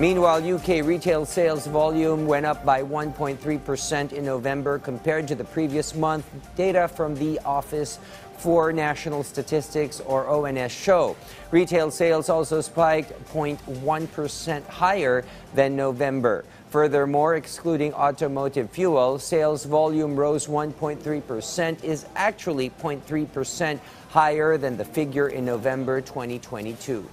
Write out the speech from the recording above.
Meanwhile, UK retail sales volume went up by 1.3% in November compared to the previous month. Data from the Office for National Statistics or ONS show. Retail sales also spiked 0.1% higher than November. Furthermore, excluding automotive fuel, sales volume rose 1.3%, is actually 0.3% higher than the figure in November 2022.